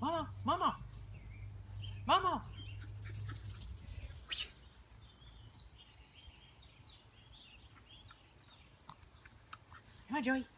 Mama, Mama, Mama. Come on, Joey.